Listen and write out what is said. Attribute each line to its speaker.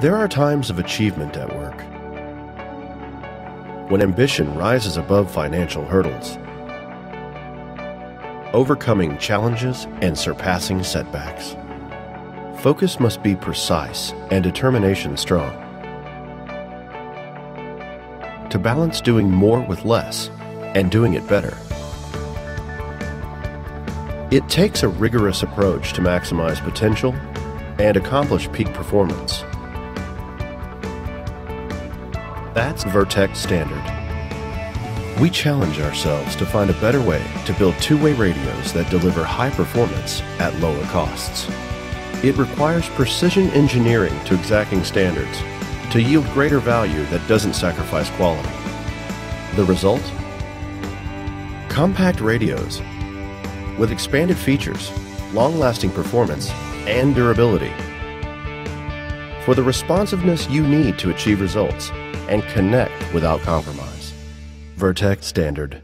Speaker 1: There are times of achievement at work. When ambition rises above financial hurdles, overcoming challenges and surpassing setbacks. Focus must be precise and determination strong. To balance doing more with less and doing it better. It takes a rigorous approach to maximize potential and accomplish peak performance. That's Vertex Standard. We challenge ourselves to find a better way to build two-way radios that deliver high performance at lower costs. It requires precision engineering to exacting standards to yield greater value that doesn't sacrifice quality. The result? Compact radios with expanded features, long-lasting performance, and durability. For the responsiveness you need to achieve results and connect without compromise. Vertex Standard.